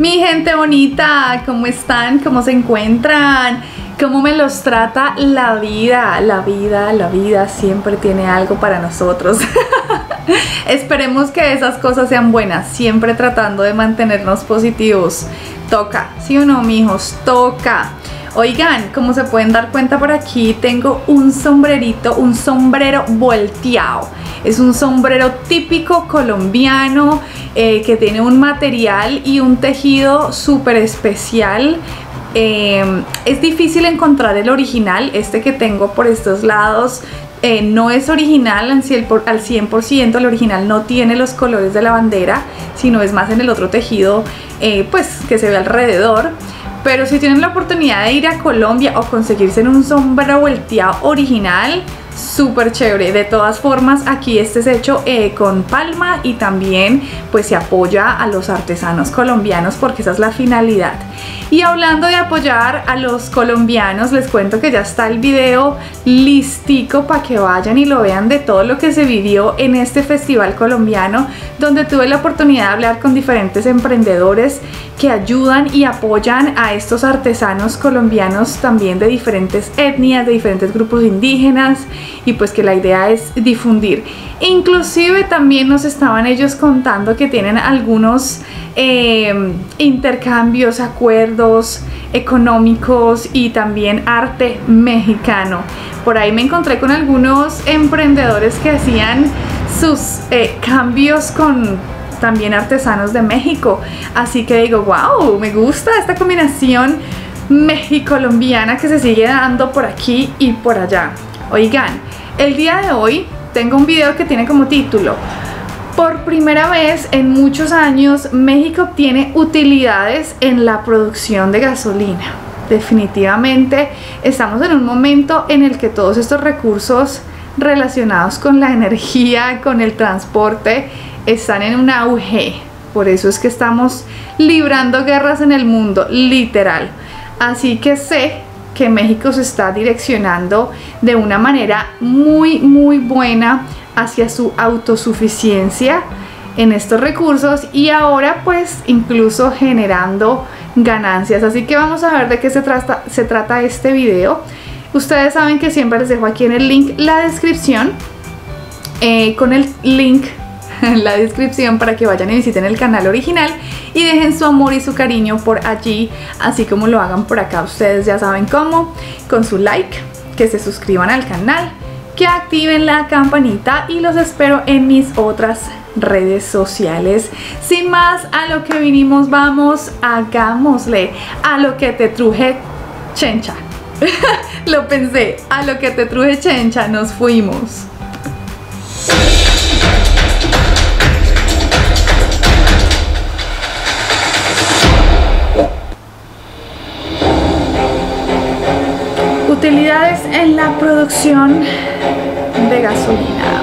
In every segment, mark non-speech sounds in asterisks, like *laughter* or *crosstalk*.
Mi gente bonita, ¿cómo están? ¿Cómo se encuentran? ¿Cómo me los trata la vida? La vida, la vida siempre tiene algo para nosotros. *laughs* Esperemos que esas cosas sean buenas, siempre tratando de mantenernos positivos. Toca, ¿sí o no, mijos? Toca. Oigan, como se pueden dar cuenta por aquí, tengo un sombrerito, un sombrero volteado. Es un sombrero típico colombiano eh, que tiene un material y un tejido súper especial. Eh, es difícil encontrar el original, este que tengo por estos lados eh, no es original al 100%, el original no tiene los colores de la bandera, sino es más en el otro tejido pues que se ve alrededor. Pero si tienen la oportunidad de ir a Colombia o conseguirse en un sombrero volteado original, súper chévere. De todas formas, aquí este es hecho eh, con palma y también pues se apoya a los artesanos colombianos porque esa es la finalidad. Y hablando de apoyar a los colombianos, les cuento que ya está el video listico para que vayan y lo vean de todo lo que se vivió en este festival colombiano, donde tuve la oportunidad de hablar con diferentes emprendedores que ayudan y apoyan a estos artesanos colombianos también de diferentes etnias, de diferentes grupos indígenas y pues que la idea es difundir. Inclusive también nos estaban ellos contando que tienen algunos eh, intercambios, acuerdos económicos y también arte mexicano. Por ahí me encontré con algunos emprendedores que hacían sus eh, cambios con también artesanos de México. Así que digo, wow, me gusta esta combinación mexicolombiana que se sigue dando por aquí y por allá. Oigan, el día de hoy tengo un video que tiene como título por primera vez en muchos años, México obtiene utilidades en la producción de gasolina. Definitivamente estamos en un momento en el que todos estos recursos relacionados con la energía, con el transporte, están en un auge. Por eso es que estamos librando guerras en el mundo, literal. Así que sé que México se está direccionando de una manera muy, muy buena hacia su autosuficiencia en estos recursos y ahora pues incluso generando ganancias. Así que vamos a ver de qué se trata, este video. Ustedes saben que siempre les dejo aquí en el link la descripción eh, con el link en *laughs* la descripción para que vayan y visiten el canal original y dejen su amor y su cariño por allí, así como lo hagan por acá. Ustedes ya saben cómo, con su like, que se suscriban al canal que activen la campanita y los espero en mis otras redes sociales. Sin más, a lo que vinimos, vamos, hagámosle a lo que te truje chencha. *laughs* lo pensé, a lo que te truje chencha nos fuimos. Utilidades en la producción de gasolina.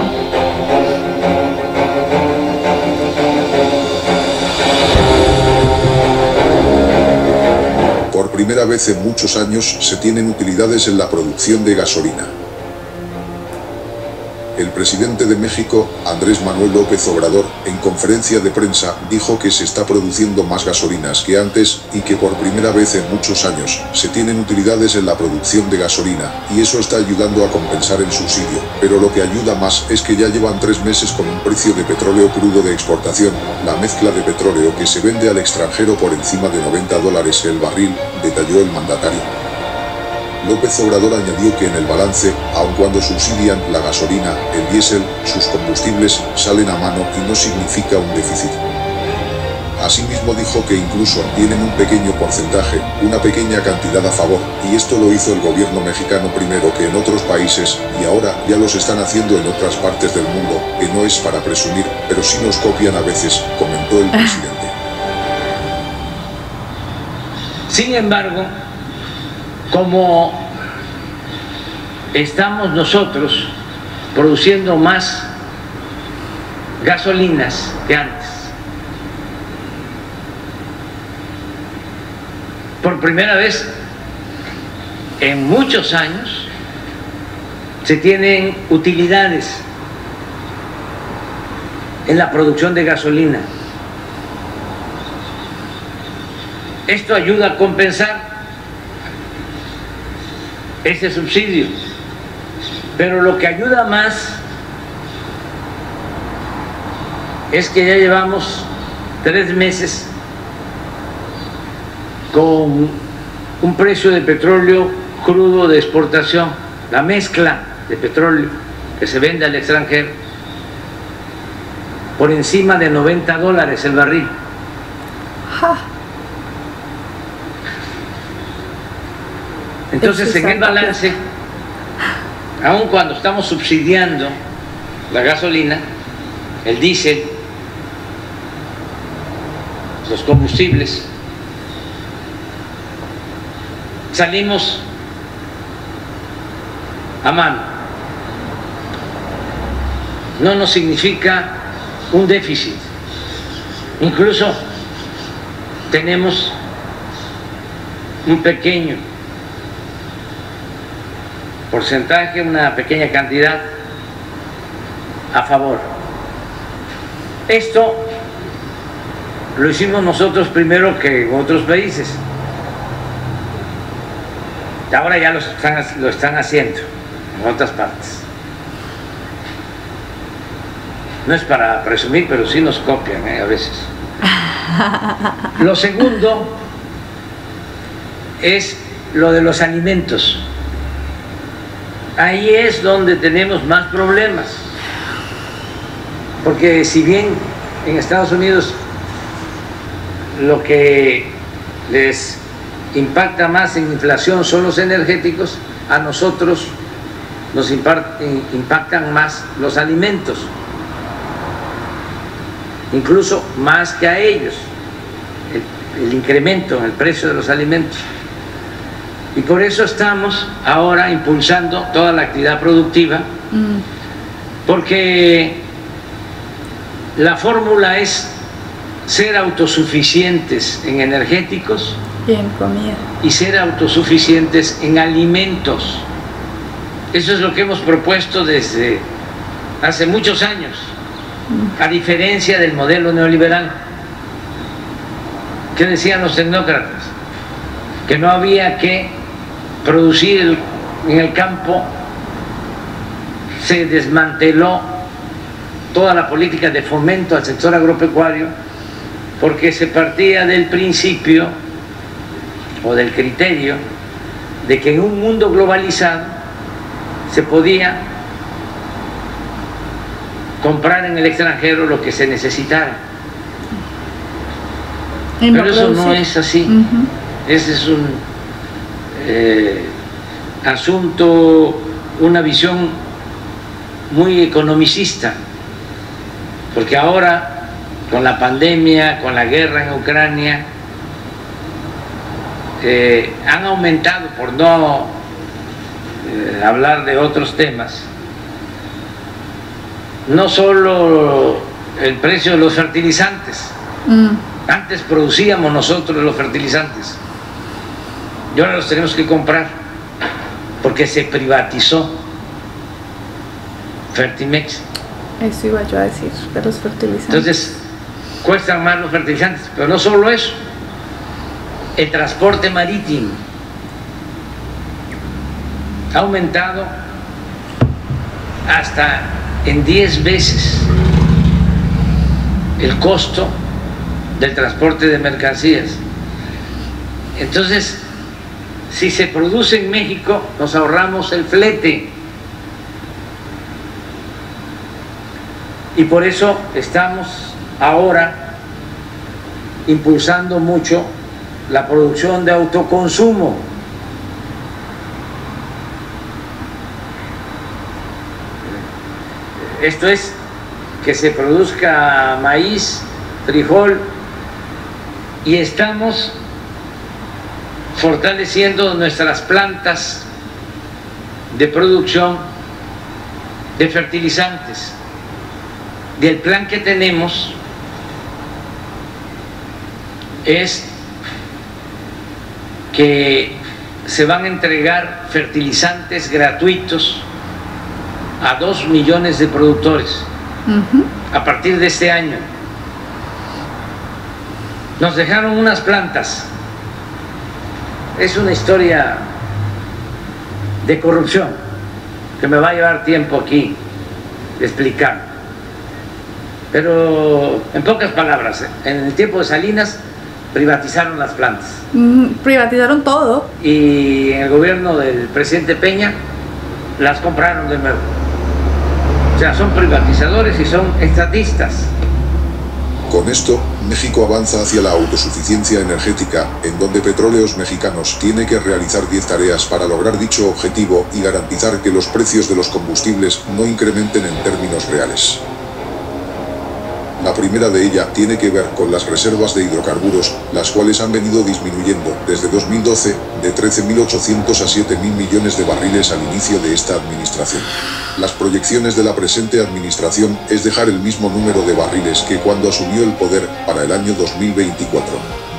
Por primera vez en muchos años se tienen utilidades en la producción de gasolina. El presidente de México, Andrés Manuel López Obrador, en conferencia de prensa, dijo que se está produciendo más gasolinas que antes y que por primera vez en muchos años se tienen utilidades en la producción de gasolina, y eso está ayudando a compensar el subsidio. Pero lo que ayuda más es que ya llevan tres meses con un precio de petróleo crudo de exportación, la mezcla de petróleo que se vende al extranjero por encima de 90 dólares el barril, detalló el mandatario. López Obrador añadió que en el balance, aun cuando subsidian la gasolina, el diésel, sus combustibles salen a mano y no significa un déficit. Asimismo dijo que incluso tienen un pequeño porcentaje, una pequeña cantidad a favor, y esto lo hizo el gobierno mexicano primero que en otros países, y ahora ya los están haciendo en otras partes del mundo, que no es para presumir, pero sí nos copian a veces, comentó el presidente. Sin embargo, como estamos nosotros produciendo más gasolinas que antes. Por primera vez en muchos años se tienen utilidades en la producción de gasolina. Esto ayuda a compensar ese subsidio. Pero lo que ayuda más es que ya llevamos tres meses con un precio de petróleo crudo de exportación, la mezcla de petróleo que se vende al extranjero, por encima de 90 dólares el barril. Entonces, en el balance, aun cuando estamos subsidiando la gasolina, el diésel, los combustibles, salimos a mano. No nos significa un déficit. Incluso tenemos un pequeño porcentaje, una pequeña cantidad a favor. Esto lo hicimos nosotros primero que en otros países. Ahora ya lo están, lo están haciendo en otras partes. No es para presumir, pero sí nos copian ¿eh? a veces. *laughs* Lo segundo es lo de los alimentos. Ahí es donde tenemos más problemas. Porque si bien en Estados Unidos lo que les impacta más en inflación son los energéticos, a nosotros nos impactan más los alimentos, incluso más que a ellos, el, incremento en el precio de los alimentos. Y por eso estamos ahora impulsando toda la actividad productiva, mm. porque la fórmula es ser autosuficientes en energéticos, y ser autosuficientes en alimentos. Eso es lo que hemos propuesto desde hace muchos años, a diferencia del modelo neoliberal. ¿Qué decían los tecnócratas? Que no había que producir en el campo, se desmanteló toda la política de fomento al sector agropecuario porque se partía del principio o del criterio de que en un mundo globalizado se podía comprar en el extranjero lo que se necesitara. Pero eso no es así. Ese es un eh, asunto, una visión muy economicista, porque ahora con la pandemia, con la guerra en Ucrania, eh, han aumentado, por no eh, hablar de otros temas, no solo el precio de los fertilizantes, mm. antes producíamos nosotros los fertilizantes, y ahora los tenemos que comprar porque se privatizó Fertimex. Eso iba yo a decir, de los fertilizantes. Entonces, cuestan más los fertilizantes, pero no solo eso el transporte marítimo ha aumentado hasta en 10 veces el costo del transporte de mercancías. Entonces, si se produce en México, nos ahorramos el flete. Y por eso estamos ahora impulsando mucho la producción de autoconsumo. Esto es que se produzca maíz, frijol y estamos fortaleciendo nuestras plantas de producción de fertilizantes. Del plan que tenemos es que se van a entregar fertilizantes gratuitos a dos millones de productores a partir de este año. Nos dejaron unas plantas es una historia de corrupción que me va a llevar tiempo aquí de explicar. Pero en pocas palabras, en el tiempo de Salinas privatizaron las plantas. Mm, privatizaron todo. Y en el gobierno del presidente Peña las compraron de nuevo. O sea, son privatizadores y son estatistas. Con esto, México avanza hacia la autosuficiencia energética, en donde Petróleos Mexicanos tiene que realizar 10 tareas para lograr dicho objetivo y garantizar que los precios de los combustibles no incrementen en términos reales. La primera de ella tiene que ver con las reservas de hidrocarburos, las cuales han venido disminuyendo desde 2012 de 13.800 a 7.000 millones de barriles al inicio de esta administración. Las proyecciones de la presente administración es dejar el mismo número de barriles que cuando asumió el poder para el año 2024.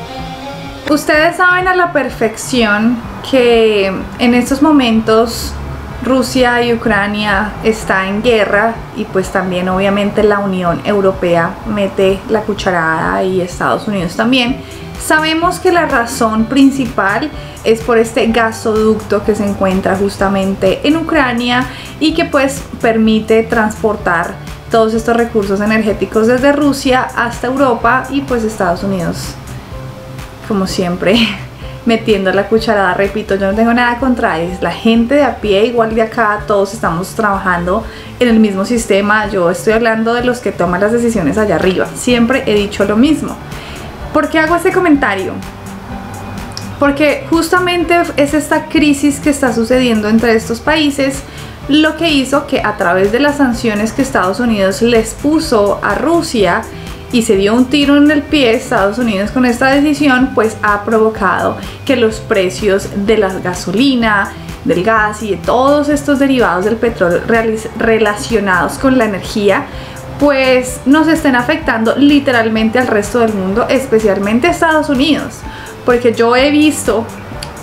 Ustedes saben a la perfección que en estos momentos Rusia y Ucrania está en guerra y pues también obviamente la Unión Europea mete la cucharada y Estados Unidos también. Sabemos que la razón principal es por este gasoducto que se encuentra justamente en Ucrania y que pues permite transportar todos estos recursos energéticos desde Rusia hasta Europa y pues Estados Unidos como siempre metiendo la cucharada, repito, yo no tengo nada contra es la gente de a pie, igual de acá, todos estamos trabajando en el mismo sistema, yo estoy hablando de los que toman las decisiones allá arriba, siempre he dicho lo mismo. ¿Por qué hago este comentario? Porque justamente es esta crisis que está sucediendo entre estos países lo que hizo que a través de las sanciones que Estados Unidos les puso a Rusia, y se dio un tiro en el pie Estados Unidos con esta decisión, pues ha provocado que los precios de la gasolina, del gas y de todos estos derivados del petróleo relacionados con la energía, pues nos estén afectando literalmente al resto del mundo, especialmente a Estados Unidos, porque yo he visto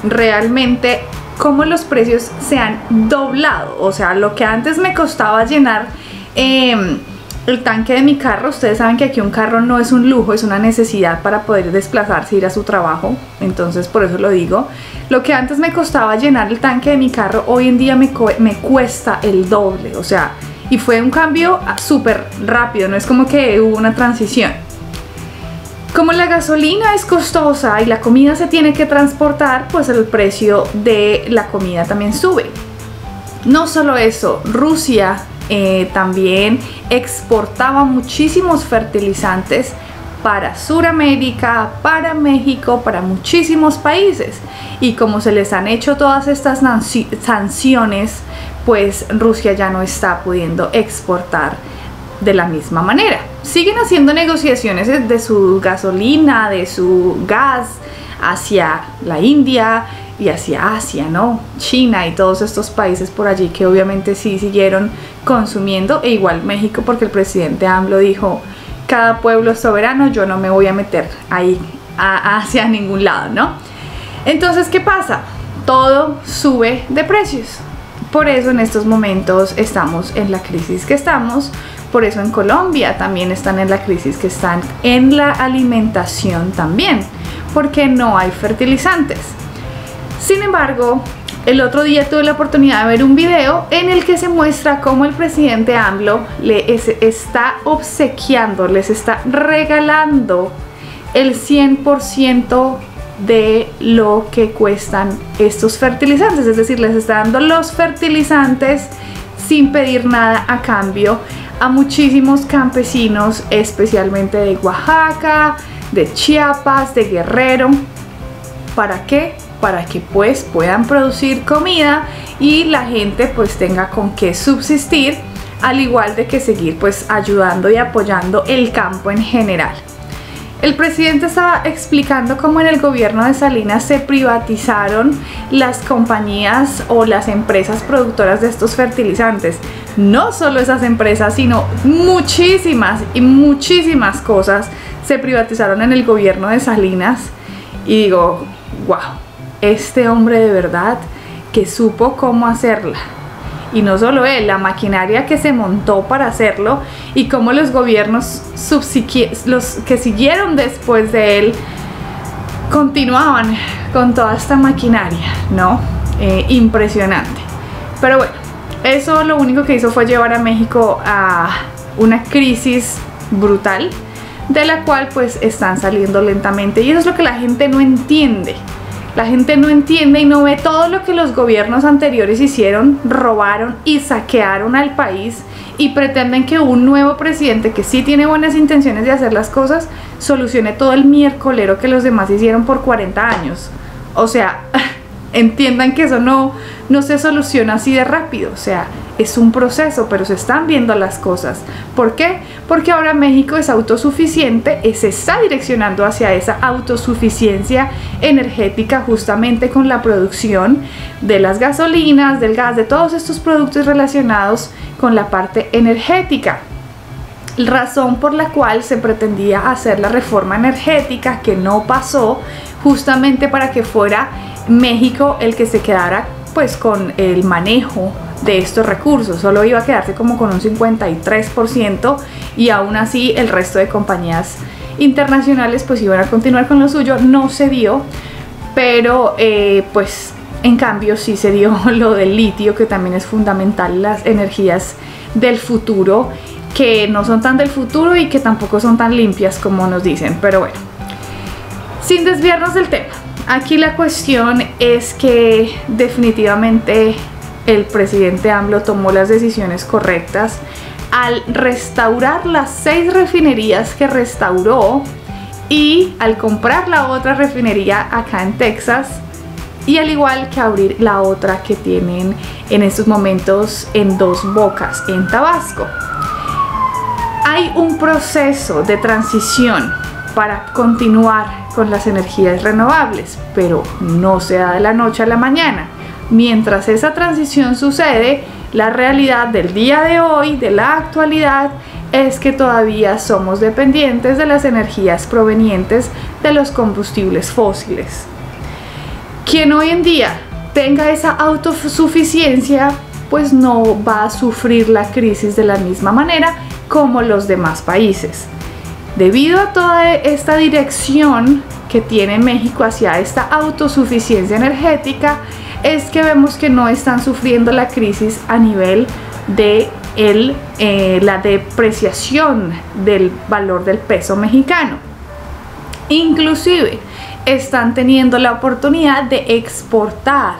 realmente cómo los precios se han doblado, o sea, lo que antes me costaba llenar eh, el tanque de mi carro, ustedes saben que aquí un carro no es un lujo, es una necesidad para poder desplazarse, ir a su trabajo, entonces por eso lo digo. Lo que antes me costaba llenar el tanque de mi carro, hoy en día me, me cuesta el doble, o sea, y fue un cambio súper rápido, no es como que hubo una transición. Como la gasolina es costosa y la comida se tiene que transportar, pues el precio de la comida también sube. No solo eso, Rusia eh, también exportaba muchísimos fertilizantes para Sudamérica, para México, para muchísimos países. Y como se les han hecho todas estas sanciones, pues Rusia ya no está pudiendo exportar de la misma manera. Siguen haciendo negociaciones de su gasolina, de su gas hacia la India, y hacia Asia, ¿no? China y todos estos países por allí que obviamente sí siguieron consumiendo, e igual México porque el presidente AMLO dijo, cada pueblo soberano, yo no me voy a meter ahí hacia *laughs* ningún lado, ¿no? Entonces, ¿qué pasa? Todo sube de precios. Por eso en estos momentos estamos en la crisis que estamos. Por eso en Colombia también están en la crisis que están en la alimentación también. Porque no hay fertilizantes. Sin embargo, el otro día tuve la oportunidad de ver un video en el que se muestra cómo el presidente AMLO le está obsequiando, les está regalando el 100% de lo que cuestan estos fertilizantes, es decir, les está dando los fertilizantes sin pedir nada a cambio a muchísimos campesinos, especialmente de Oaxaca, de Chiapas, de Guerrero. ¿Para qué? Para que pues puedan producir comida y la gente pues tenga con qué subsistir al igual de que seguir pues ayudando y apoyando el campo en general. El presidente estaba explicando cómo en el gobierno de Salinas se privatizaron las compañías o las empresas productoras de estos fertilizantes. No solo esas empresas, sino muchísimas y muchísimas cosas se privatizaron en el gobierno de Salinas. Y digo, wow, este hombre de verdad que supo cómo hacerla. Y no solo él, la maquinaria que se montó para hacerlo y cómo los gobiernos los que siguieron después de él continuaban con toda esta maquinaria, ¿no? Eh, impresionante. Pero bueno, eso lo único que hizo fue llevar a México a una crisis brutal de la cual pues están saliendo lentamente y eso es lo que la gente no entiende. La gente no entiende y no ve todo lo que los gobiernos anteriores hicieron, robaron y saquearon al país y pretenden que un nuevo presidente que sí tiene buenas intenciones de hacer las cosas solucione todo el miércolero que los demás hicieron por 40 años. O sea, *laughs* entiendan que eso no, no se soluciona así de rápido, o sea, es un proceso, pero se están viendo las cosas. ¿Por qué? Porque ahora México es autosuficiente se está direccionando hacia esa autosuficiencia energética justamente con la producción de las gasolinas, del gas, de todos estos productos relacionados con la parte energética razón por la cual se pretendía hacer la reforma energética que no pasó justamente para que fuera México el que se quedara pues con el manejo de estos recursos, solo iba a quedarse como con un 53% y aún así el resto de compañías internacionales pues iban a continuar con lo suyo, no se dio, pero eh, pues en cambio sí se dio *laughs* lo del litio que también es fundamental, las energías del futuro que no son tan del futuro y que tampoco son tan limpias como nos dicen, pero bueno, sin desviarnos del tema. Aquí la cuestión es que definitivamente el presidente AMLO tomó las decisiones correctas al restaurar las seis refinerías que restauró y al comprar la otra refinería acá en Texas y al igual que abrir la otra que tienen en estos momentos en dos bocas en Tabasco. Hay un proceso de transición para continuar con las energías renovables, pero no se da de la noche a la mañana. Mientras esa transición sucede, la realidad del día de hoy, de la actualidad, es que todavía somos dependientes de las energías provenientes de los combustibles fósiles. Quien hoy en día tenga esa autosuficiencia, pues no va a sufrir la crisis de la misma manera como los demás países. Debido a toda esta dirección que tiene México hacia esta autosuficiencia energética, es que vemos que no están sufriendo la crisis a nivel de eh, la depreciación del valor del peso mexicano. Inclusive están teniendo la oportunidad de exportar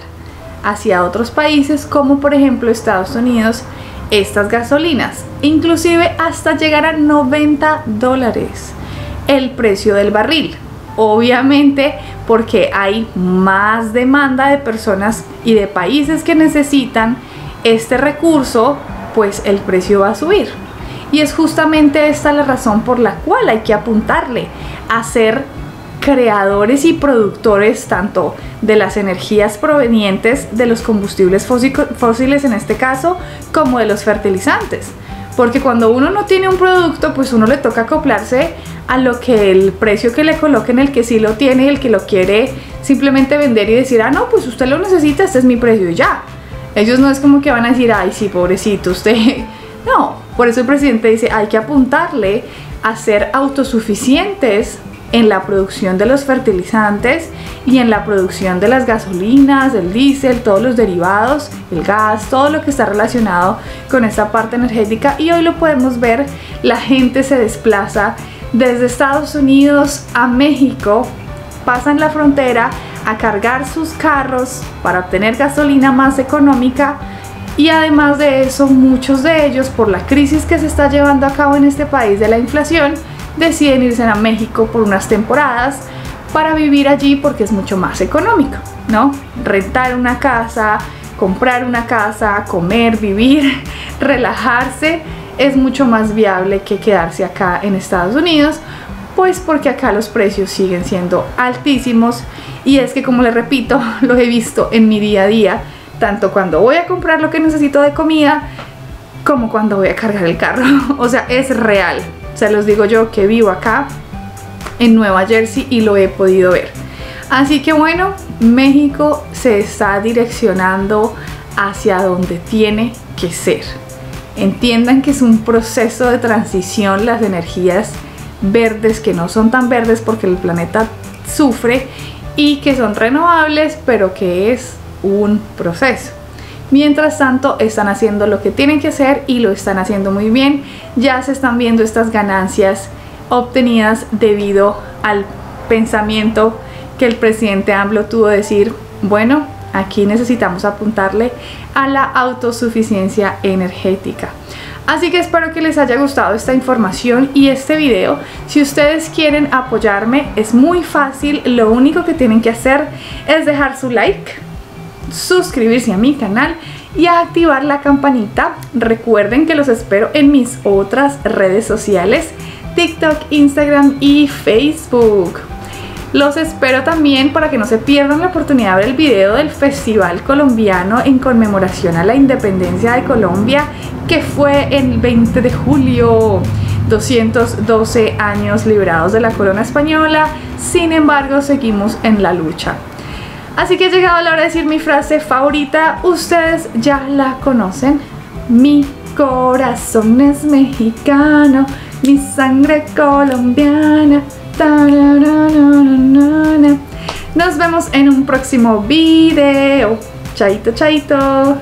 hacia otros países como por ejemplo Estados Unidos estas gasolinas, inclusive hasta llegar a 90 dólares el precio del barril. Obviamente porque hay más demanda de personas y de países que necesitan este recurso, pues el precio va a subir. Y es justamente esta la razón por la cual hay que apuntarle a ser creadores y productores tanto de las energías provenientes de los combustibles fósiles en este caso, como de los fertilizantes. Porque cuando uno no tiene un producto, pues uno le toca acoplarse a lo que el precio que le coloquen el que sí lo tiene y el que lo quiere simplemente vender y decir, ah, no, pues usted lo necesita, este es mi precio ya. Ellos no es como que van a decir, ay, sí, pobrecito, usted. *laughs* No, por eso el presidente dice, hay que apuntarle a ser autosuficientes en la producción de los fertilizantes y en la producción de las gasolinas, el diésel, todos los derivados, el gas, todo lo que está relacionado con esta parte energética. Y hoy lo podemos ver, la gente se desplaza desde Estados Unidos a México, pasan la frontera a cargar sus carros para obtener gasolina más económica y además de eso muchos de ellos por la crisis que se está llevando a cabo en este país de la inflación deciden irse a México por unas temporadas para vivir allí porque es mucho más económico, ¿no? Rentar una casa, comprar una casa, comer, vivir, *laughs* relajarse es mucho más viable que quedarse acá en Estados Unidos, pues porque acá los precios siguen siendo altísimos y es que como les repito, *laughs* lo he visto en mi día a día, tanto cuando voy a comprar lo que necesito de comida como cuando voy a cargar el carro, *laughs* o sea, es real, se los digo yo que vivo acá en Nueva Jersey y lo he podido ver. Así que bueno, México se está direccionando hacia donde tiene que ser. Entiendan que es un proceso de transición, las energías verdes que no son tan verdes porque el planeta sufre y que son renovables, pero que es un proceso. Mientras tanto, están haciendo lo que tienen que hacer y lo están haciendo muy bien. Ya se están viendo estas ganancias obtenidas debido al pensamiento que el presidente AMLO tuvo de decir, bueno, aquí necesitamos apuntarle a la autosuficiencia energética. Así que espero que les haya gustado esta información y este video. Si ustedes quieren apoyarme, es muy fácil. Lo único que tienen que hacer es dejar su like, suscribirse a mi canal y activar la campanita. Recuerden que los espero en mis otras redes sociales, TikTok, Instagram y Facebook. Los espero también para que no se pierdan la oportunidad de ver el video del Festival Colombiano en conmemoración a la independencia de Colombia que fue el 20 de julio. 212 años liberados de la corona española, sin embargo seguimos en la lucha. Así que ha llegado la hora de decir mi frase favorita, ustedes ya la conocen. Mi corazón es mexicano, mi sangre colombiana. Nos vemos en un próximo video. Chaito, chaito.